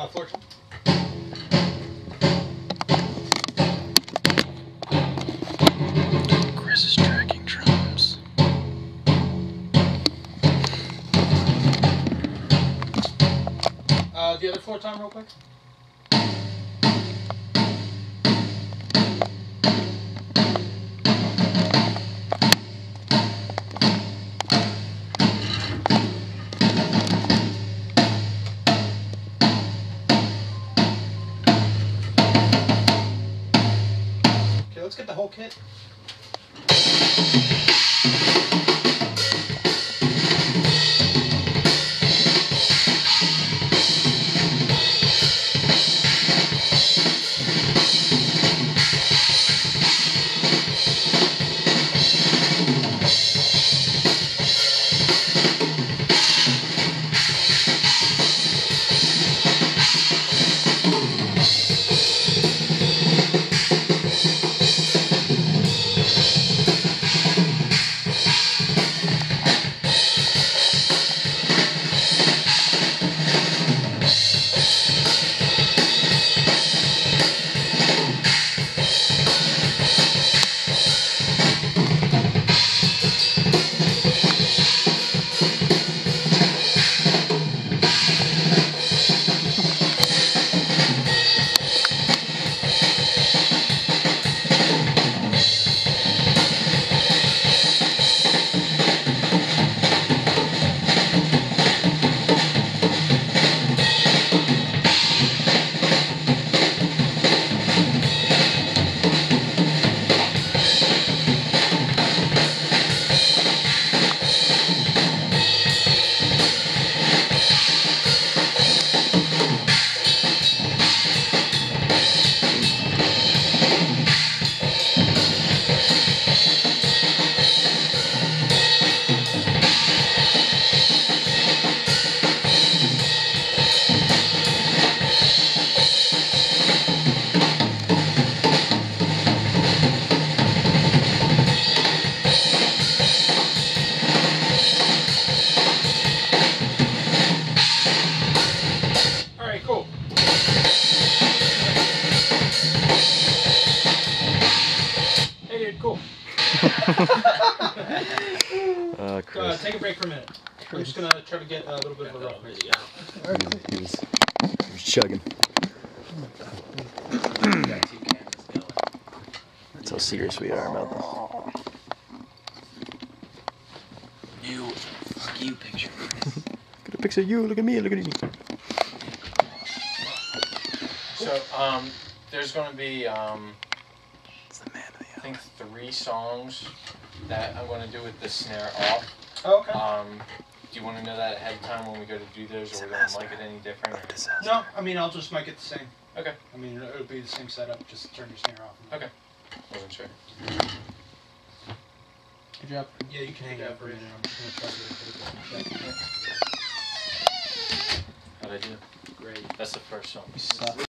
Uh, tom. Chris is tracking drums. Uh, the other floor tom, real quick. Let's get the whole kit. Cool. Uh, Uh, take a break for a minute. I'm just gonna try to get a little bit of a rough video. He was, he was chugging. That's how serious we are about this. New fuck you picture. Got a picture of you. Look at me. Look at me. So, um, there's going to be, um, It's the man of the I hour. Think three songs that I'm going to do with the snare off. Oh, okay. Um, do you want to know that ahead of time when we go to do those, or we're going to like it any different? Or? No, I mean I'll just make it the same. Okay. I mean it'll be the same setup. Just turn your snare off. Okay. Wasn't sure. Good job. Yeah, you can hang out for a minute. I'm just gonna try to get a bit of a- How'd I do? Great. That's the first song. You suck.